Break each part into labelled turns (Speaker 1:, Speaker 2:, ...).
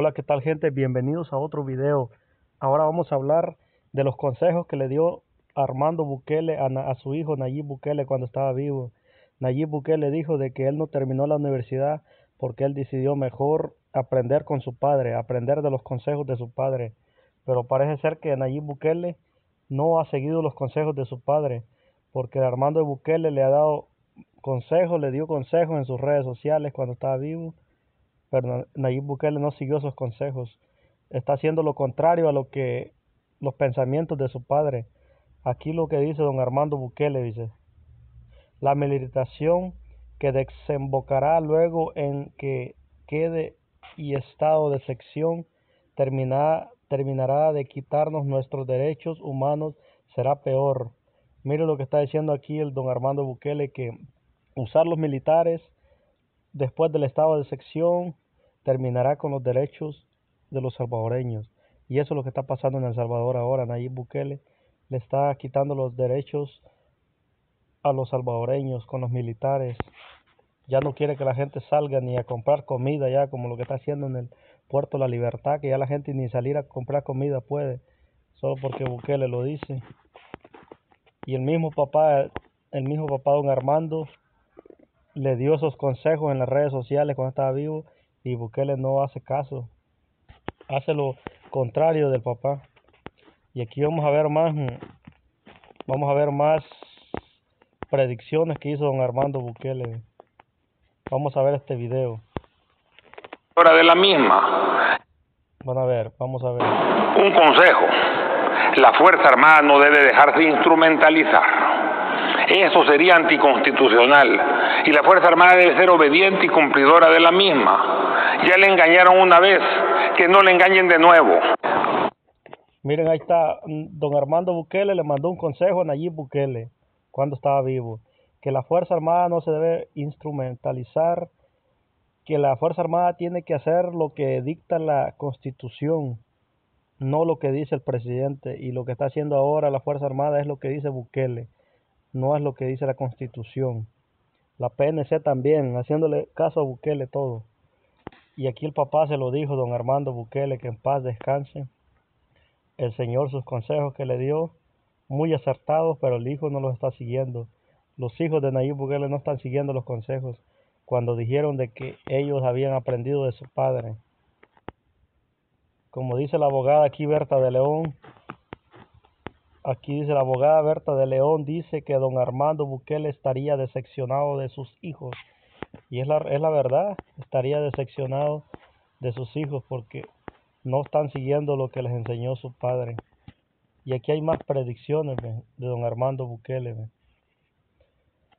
Speaker 1: Hola, ¿qué tal gente? Bienvenidos a otro video. Ahora vamos a hablar de los consejos que le dio Armando Bukele a, su hijo Nayib Bukele cuando estaba vivo. Nayib Bukele dijo de que él no terminó la universidad porque él decidió mejor aprender con su padre, aprender de los consejos de su padre. Pero parece ser que Nayib Bukele no ha seguido los consejos de su padre, porque Armando Bukele le ha dado consejos, le dio consejos en sus redes sociales cuando estaba vivo pero Nayib Bukele no siguió esos consejos. Está haciendo lo contrario a lo que los pensamientos de su padre. Aquí lo que dice don Armando Bukele dice, la militarización que desembocará luego en que quede y estado de sección terminará, terminará de quitarnos nuestros derechos humanos será peor. Mire lo que está diciendo aquí el don Armando Bukele que usar los militares después del estado de sección, terminará con los derechos de los salvadoreños. Y eso es lo que está pasando en El Salvador ahora. Nayib Bukele le está quitando los derechos a los salvadoreños con los militares. Ya no quiere que la gente salga ni a comprar comida ya como lo que está haciendo en el puerto La Libertad, que ya la gente ni salir a comprar comida puede, solo porque Bukele lo dice. Y el mismo papá, el mismo papá don Armando le dio esos consejos en las redes sociales cuando estaba vivo y Bukele no hace caso. Hace lo contrario del papá. Y aquí vamos a ver más vamos a ver más predicciones que hizo don Armando Bukele. Vamos a ver este video.
Speaker 2: Hora de la misma.
Speaker 1: Van a ver, vamos a ver.
Speaker 2: Un consejo. La Fuerza Armada no debe dejarse instrumentalizar eso sería anticonstitucional. Y la Fuerza Armada debe ser obediente y cumplidora de la misma. Ya le engañaron una vez, que no le engañen de nuevo.
Speaker 1: Miren, ahí está, don Armando Bukele le mandó un consejo a Nayib Bukele cuando estaba vivo, que la Fuerza Armada no se debe instrumentalizar, que la Fuerza Armada tiene que hacer lo que dicta la Constitución, no lo que dice el presidente, y lo que está haciendo ahora la Fuerza Armada es lo que dice Bukele no es lo que dice la Constitución. La PNC también, haciéndole caso a Bukele todo. Y aquí el papá se lo dijo, don Armando Bukele, que en paz descanse. El Señor sus consejos que le dio, muy acertados, pero el hijo no los está siguiendo. Los hijos de Nayib Bukele no están siguiendo los consejos cuando dijeron de que ellos habían aprendido de su padre. Como dice la abogada aquí Berta de León, Aquí dice la abogada Berta de León, dice que don Armando Bukele estaría decepcionado de sus hijos. Y es la, es la verdad, estaría decepcionado de sus hijos porque no están siguiendo lo que les enseñó su padre. Y aquí hay más predicciones de don Armando Bukele.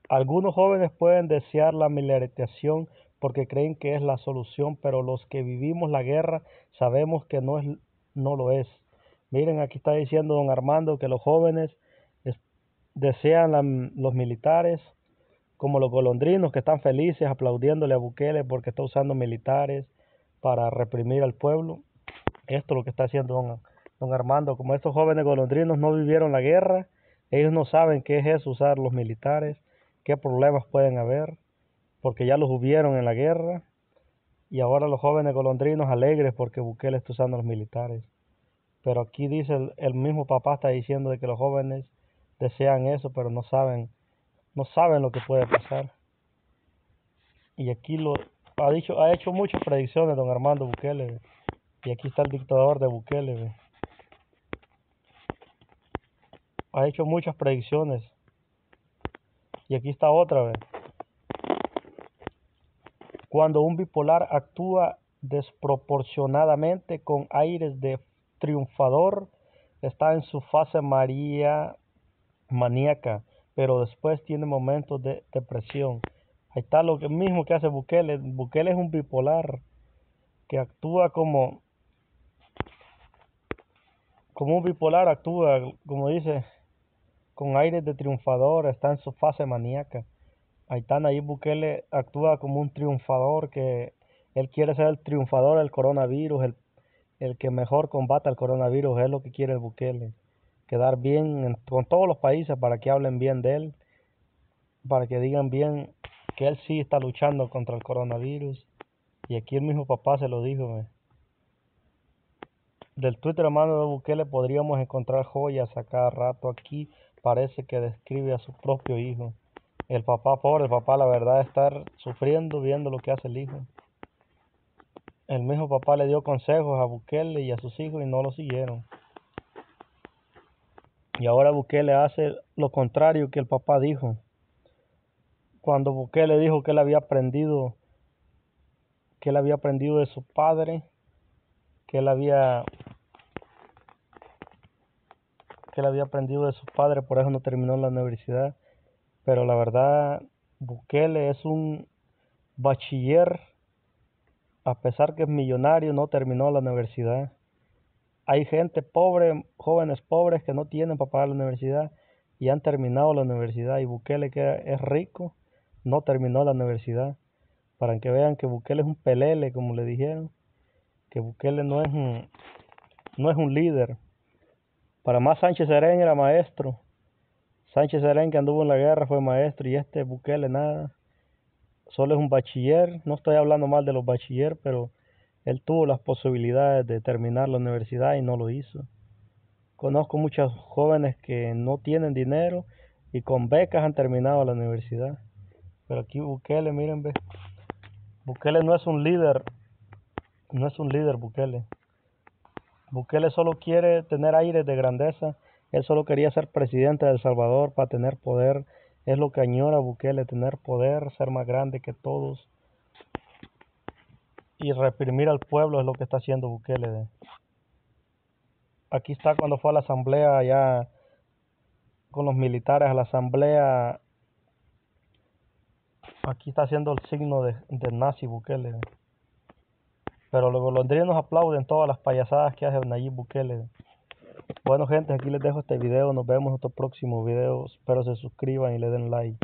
Speaker 1: Algunos jóvenes pueden desear la militarización porque creen que es la solución, pero los que vivimos la guerra sabemos que no, es, no lo es. Miren, aquí está diciendo don Armando que los jóvenes desean los militares como los golondrinos que están felices aplaudiéndole a Bukele porque está usando militares para reprimir al pueblo. Esto es lo que está haciendo don, don Armando. Como estos jóvenes golondrinos no vivieron la guerra, ellos no saben qué es eso usar los militares, qué problemas pueden haber, porque ya los hubieron en la guerra. Y ahora los jóvenes golondrinos alegres porque Bukele está usando los militares. Pero aquí dice el, mismo papá está diciendo de que los jóvenes desean eso, pero no saben, no saben lo que puede pasar. Y aquí lo ha dicho, ha hecho muchas predicciones don Armando Bukele. Y aquí está el dictador de Bukele. Ha hecho muchas predicciones. Y aquí está otra vez. Cuando un bipolar actúa desproporcionadamente con aires de triunfador está en su fase María maníaca, pero después tiene momentos de depresión. Ahí está lo mismo que hace Bukele. Bukele es un bipolar que actúa como como un bipolar actúa, como dice, con aires de triunfador, está en su fase maníaca. Ahí está ahí Bukele actúa como un triunfador que él quiere ser el triunfador del coronavirus, el el que mejor combata el coronavirus es lo que quiere el Bukele. Quedar bien con todos los países para que hablen bien de él, para que digan bien que él sí está luchando contra el coronavirus. Y aquí el mismo papá se lo dijo. del Twitter hermano de Bukele podríamos encontrar joyas a cada rato. Aquí parece que describe a su propio hijo. El papá pobre, el papá la verdad estar sufriendo viendo lo que hace el hijo. El mismo papá le dio consejos a Bukele y a sus hijos y no lo siguieron. Y ahora Bukele hace lo contrario que el papá dijo. Cuando Bukele dijo que él había aprendido que él había aprendido de su padre, que él había que él había aprendido de su padre, por eso no terminó la universidad. Pero la verdad, Bukele es un bachiller, a pesar que es millonario, no terminó la universidad. Hay gente pobre, jóvenes pobres que no tienen para pagar la universidad y han terminado la universidad. Y Bukele, que es rico, no terminó la universidad. Para que vean que Bukele es un pelele, como le dijeron. Que Bukele no es un, no es un líder. Para más Sánchez Serén era maestro. Sánchez Serén que anduvo en la guerra fue maestro y este Bukele nada. Solo es un bachiller. No estoy hablando mal de los bachiller, pero él tuvo las posibilidades de terminar la universidad y no lo hizo. Conozco muchos jóvenes que no tienen dinero y con becas han terminado la universidad. Pero aquí Bukele, miren, ve. Bukele no es un líder. No es un líder Bukele. Bukele solo quiere tener aire de grandeza. Él solo quería ser presidente de El Salvador para tener poder. Es lo que añora Bukele, tener poder, ser más grande que todos. Y reprimir al pueblo es lo que está haciendo Bukele. Aquí está cuando fue a la asamblea allá con los militares a la asamblea. Aquí está haciendo el signo de, de nazi Bukele. Pero los golondrinos aplauden todas las payasadas que hace Nayib Bukele. Bueno gente, aquí les dejo este video. Nos vemos en otro próximo video. Espero se suscriban y le den like.